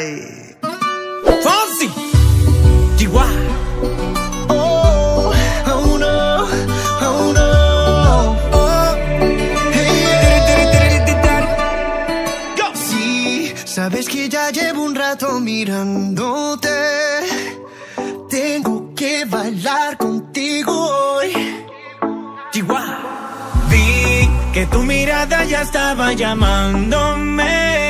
Ay. Fonsi. Chihuahua. Oh, oh oh sabes que ya llevo un rato mirándote. Tengo que bailar contigo hoy. Chihuahua. Vi que tu mirada ya estaba llamándome.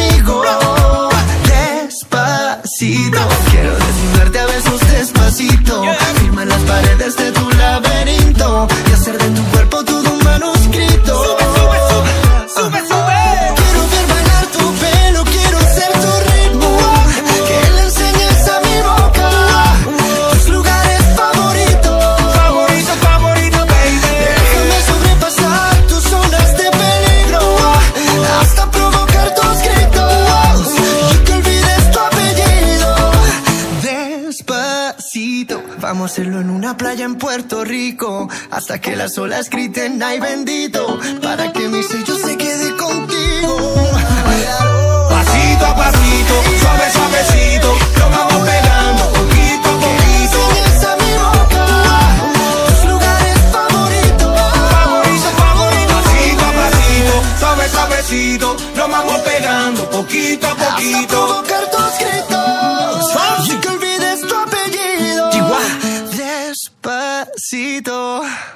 Despacito, vamos a hacerlo en una playa en Puerto Rico hasta que las olas griten ay bendito para que mi sello se quede contigo. Pasito a pasito, suave, suavecito. Lo vamos pegando poquito a poquito. Enseñes a mi boca tus lugares favoritos. Favorito, favorito, pasito a pasito, suave, suavecito. Lo vamos pegando poquito a poquito. besito.